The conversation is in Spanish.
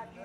Aquí